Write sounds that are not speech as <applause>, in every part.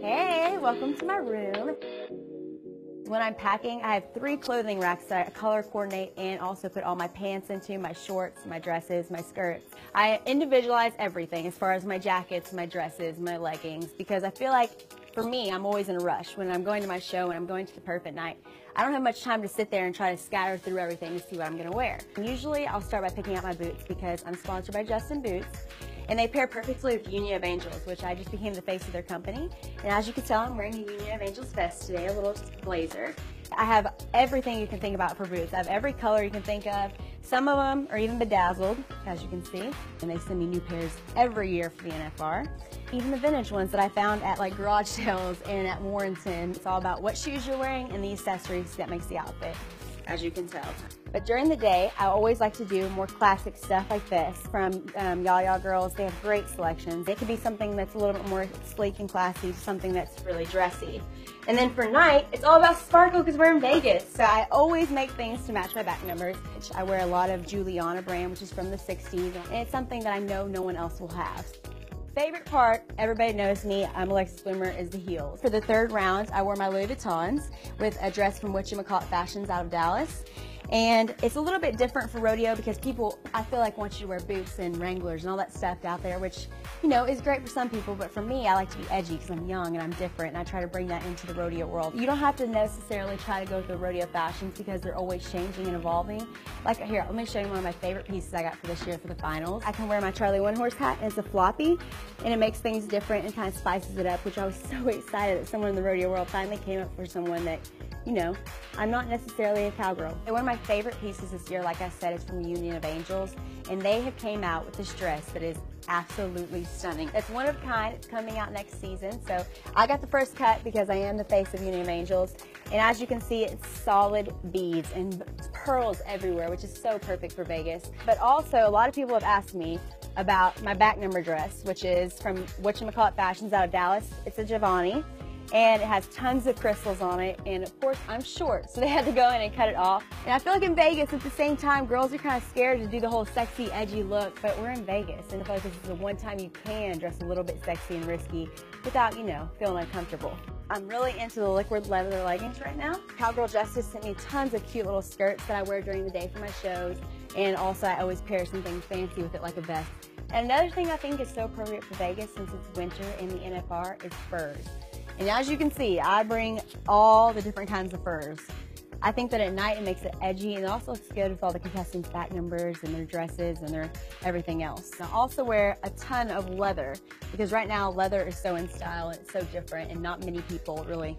Hey, welcome to my room. When I'm packing, I have three clothing racks that I color coordinate and also put all my pants into, my shorts, my dresses, my skirts. I individualize everything as far as my jackets, my dresses, my leggings, because I feel like for me, I'm always in a rush. When I'm going to my show and I'm going to the perfect night, I don't have much time to sit there and try to scatter through everything to see what I'm gonna wear. Usually I'll start by picking out my boots because I'm sponsored by Justin Boots and they pair perfectly with Union of Angels, which I just became the face of their company. And as you can tell, I'm wearing a Union of Angels vest today, a little blazer. I have everything you can think about for boots. I have every color you can think of. Some of them are even bedazzled, as you can see. And they send me new pairs every year for the NFR. Even the vintage ones that I found at like garage <laughs> sales and at Warrenton. It's all about what shoes you're wearing and the accessories that makes the outfit as you can tell. But during the day, I always like to do more classic stuff like this from um, YaYa Girls. They have great selections. It could be something that's a little bit more sleek and classy something that's really dressy. And then for night, it's all about sparkle because we're in Vegas. So I always make things to match my back numbers. I wear a lot of Juliana brand, which is from the 60s. And it's something that I know no one else will have favorite part, everybody knows me, I'm Alexis Bloomer, is the heels. For the third round, I wore my Louis Vuittons with a dress from Whatchamacallit Fashions out of Dallas. And it's a little bit different for rodeo because people, I feel like want you to wear boots and Wranglers and all that stuff out there, which, you know, is great for some people. But for me, I like to be edgy because I'm young and I'm different and I try to bring that into the rodeo world. You don't have to necessarily try to go the rodeo fashions because they're always changing and evolving. Like here, let me show you one of my favorite pieces I got for this year for the finals. I can wear my Charlie One Horse hat and it's a floppy and it makes things different and kind of spices it up, which I was <laughs> so excited that someone in the rodeo world finally came up for someone that you know, I'm not necessarily a cowgirl. One of my favorite pieces this year, like I said, is from Union of Angels, and they have came out with this dress that is absolutely stunning. It's one of kind. It's coming out next season. So I got the first cut because I am the face of Union of Angels. And as you can see, it's solid beads and pearls everywhere, which is so perfect for Vegas. But also, a lot of people have asked me about my back number dress, which is from Whatchamacallit Fashions out of Dallas. It's a Jovani and it has tons of crystals on it. And of course, I'm short, so they had to go in and cut it off. And I feel like in Vegas, at the same time, girls are kind of scared to do the whole sexy, edgy look, but we're in Vegas, and I feel like this is the one time you can dress a little bit sexy and risky without, you know, feeling uncomfortable. I'm really into the liquid leather leggings right now. Cowgirl Justice sent me tons of cute little skirts that I wear during the day for my shows, and also I always pair something fancy with it like a vest. And another thing I think is so appropriate for Vegas since it's winter in the NFR is furs. And as you can see, I bring all the different kinds of furs. I think that at night it makes it edgy and it also looks good with all the contestants' back numbers and their dresses and their everything else. I also wear a ton of leather because right now leather is so in style it's so different and not many people really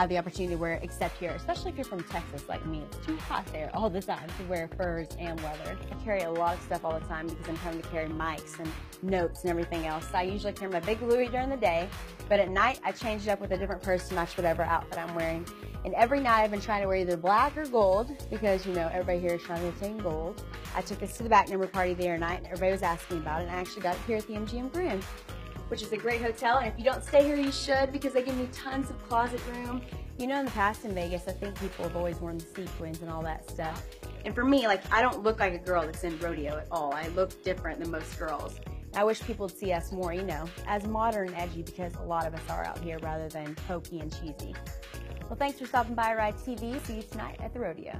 have the opportunity to wear except here, especially if you're from Texas like me. It's too hot there all the time to wear furs and leather. I carry a lot of stuff all the time because I'm having to carry mics and notes and everything else. So I usually carry my big Louis during the day, but at night I change it up with a different purse to match whatever outfit I'm wearing. And every night I've been trying to wear either black or gold because, you know, everybody here is trying to attain gold. I took this to the back number party the other night and everybody was asking about it and I actually got it here at the MGM Grand which is a great hotel. And if you don't stay here, you should because they give you tons of closet room. You know, in the past in Vegas, I think people have always worn the sequins and all that stuff. And for me, like, I don't look like a girl that's in rodeo at all. I look different than most girls. I wish people would see us more, you know, as modern and edgy because a lot of us are out here rather than hokey and cheesy. Well, thanks for stopping by Ride TV. See you tonight at the rodeo.